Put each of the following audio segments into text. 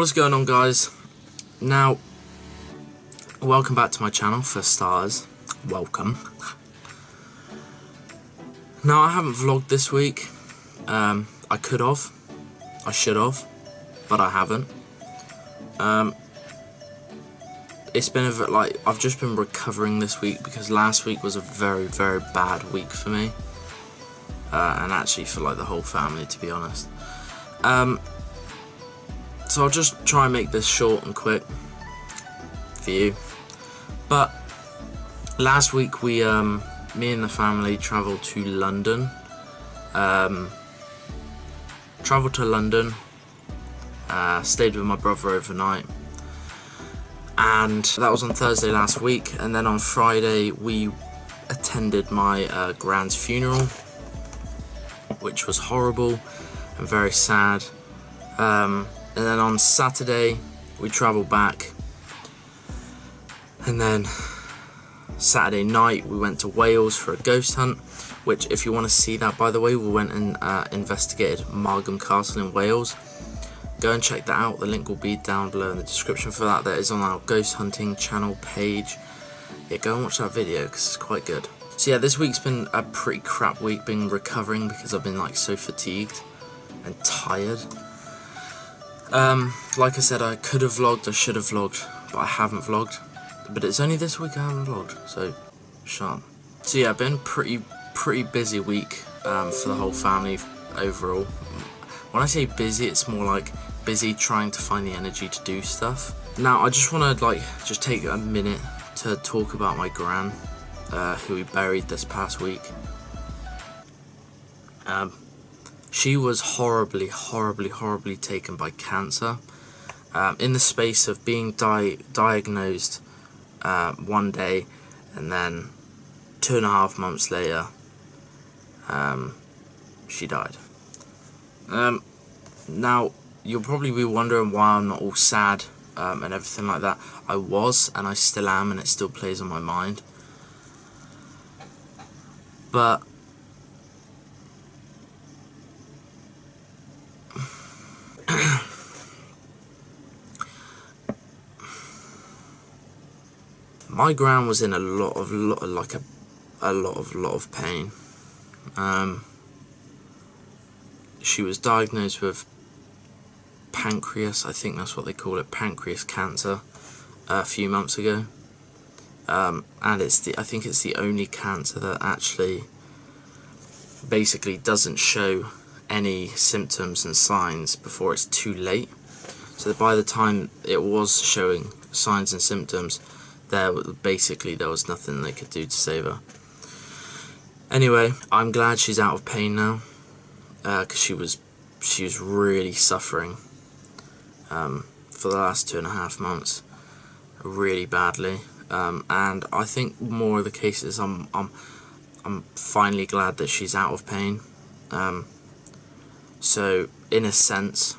What is going on guys? Now, welcome back to my channel for stars. Welcome. Now I haven't vlogged this week. Um, I could have. I should have. But I haven't. Um, it's been a bit like, I've just been recovering this week because last week was a very, very bad week for me. Uh, and actually for like the whole family to be honest. Um, so I'll just try and make this short and quick for you. But last week we, um, me and the family travelled to London. Um, travelled to London. Uh, stayed with my brother overnight. And that was on Thursday last week. And then on Friday we attended my uh, grand's funeral. Which was horrible and very sad. Um, and then on Saturday we travel back. And then Saturday night we went to Wales for a ghost hunt which if you want to see that by the way we went and uh, investigated Margam Castle in Wales. Go and check that out the link will be down below in the description for that. That is on our ghost hunting channel page. Yeah go and watch that video because it's quite good. So yeah this week's been a pretty crap week been recovering because I've been like so fatigued and tired um, like I said, I could have vlogged, I should have vlogged, but I haven't vlogged. But it's only this week I haven't vlogged, so shut So yeah, been pretty pretty busy week um, for the whole family overall. When I say busy, it's more like busy trying to find the energy to do stuff. Now, I just want to like just take a minute to talk about my gran, uh, who we buried this past week. Um, she was horribly, horribly, horribly taken by cancer. Um, in the space of being di diagnosed uh, one day and then two and a half months later, um, she died. Um, now, you'll probably be wondering why I'm not all sad um, and everything like that. I was, and I still am, and it still plays on my mind. But my gran was in a lot of lot like a a lot of lot of pain. Um, she was diagnosed with pancreas, I think that's what they call it, pancreas cancer, a few months ago. Um, and it's the I think it's the only cancer that actually basically doesn't show any symptoms and signs before it's too late. So that by the time it was showing signs and symptoms, there basically there was nothing they could do to save her. Anyway, I'm glad she's out of pain now, because uh, she was she was really suffering um, for the last two and a half months, really badly. Um, and I think more of the cases, I'm I'm I'm finally glad that she's out of pain. Um, so in a sense,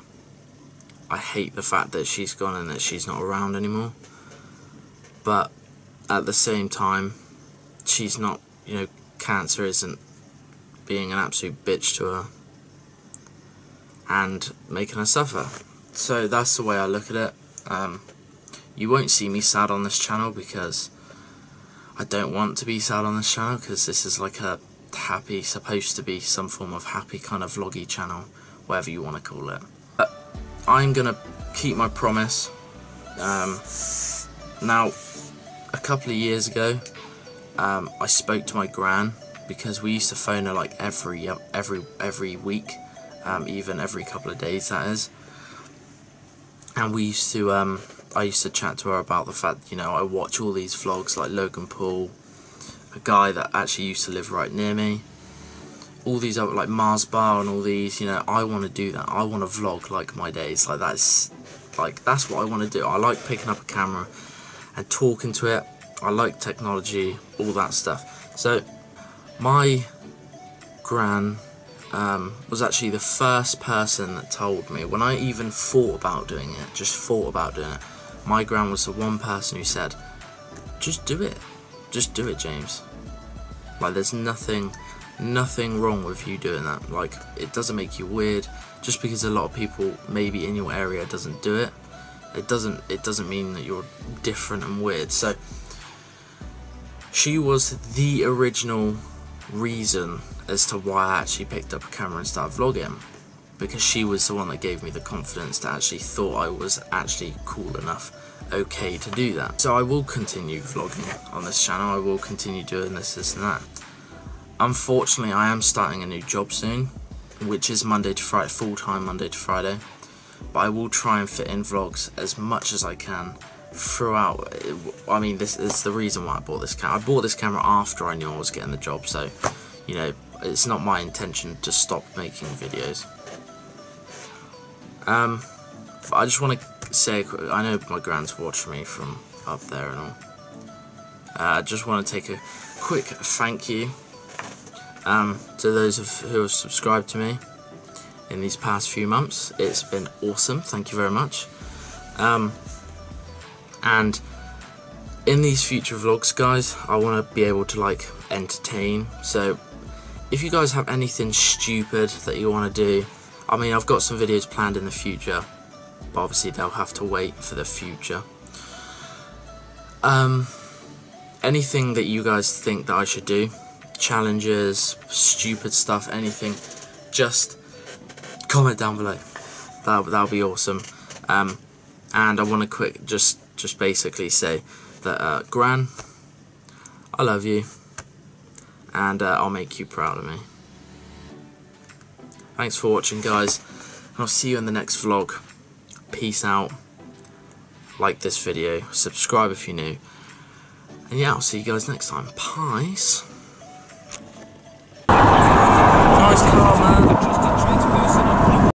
I hate the fact that she's gone and that she's not around anymore but at the same time she's not you know cancer isn't being an absolute bitch to her and making her suffer. So that's the way I look at it. Um, you won't see me sad on this channel because I don't want to be sad on this channel because this is like a happy supposed to be some form of happy kind of vloggy channel whatever you want to call it. But I'm gonna keep my promise. Um, now a couple of years ago, um, I spoke to my gran because we used to phone her like every every every week, um, even every couple of days that is. And we used to, um, I used to chat to her about the fact, you know, I watch all these vlogs like Logan Paul, a guy that actually used to live right near me, all these other like Mars Bar and all these, you know, I want to do that. I want to vlog like my days, like that's, like that's what I want to do. I like picking up a camera and talking to it. I like technology, all that stuff. So my gran um, was actually the first person that told me, when I even thought about doing it, just thought about doing it, my gran was the one person who said, just do it. Just do it, James. Like, there's nothing, nothing wrong with you doing that. Like, it doesn't make you weird. Just because a lot of people, maybe in your area, doesn't do it, It doesn't it doesn't mean that you're different and weird. So she was the original reason as to why I actually picked up a camera and started vlogging because she was the one that gave me the confidence to actually thought I was actually cool enough okay to do that. So I will continue vlogging on this channel, I will continue doing this, this and that. Unfortunately I am starting a new job soon which is Monday to Friday, full time Monday to Friday but I will try and fit in vlogs as much as I can throughout. I mean this is the reason why I bought this camera. I bought this camera after I knew I was getting the job so you know it's not my intention to stop making videos. Um I just want to say I know my grand's watching me from up there and all. Uh, I just want to take a quick thank you um, to those of, who have subscribed to me in these past few months. It's been awesome. Thank you very much. Um, and in these future vlogs, guys, I want to be able to like entertain. So if you guys have anything stupid that you want to do, I mean, I've got some videos planned in the future, but obviously they'll have to wait for the future. Um, anything that you guys think that I should do, challenges, stupid stuff, anything, just comment down below. That that'll be awesome. Um, and I want to quick just just basically say that uh, Gran, I love you, and uh, I'll make you proud of me. Thanks for watching, guys. I'll see you in the next vlog. Peace out. Like this video, subscribe if you're new. And yeah, I'll see you guys next time. Peace.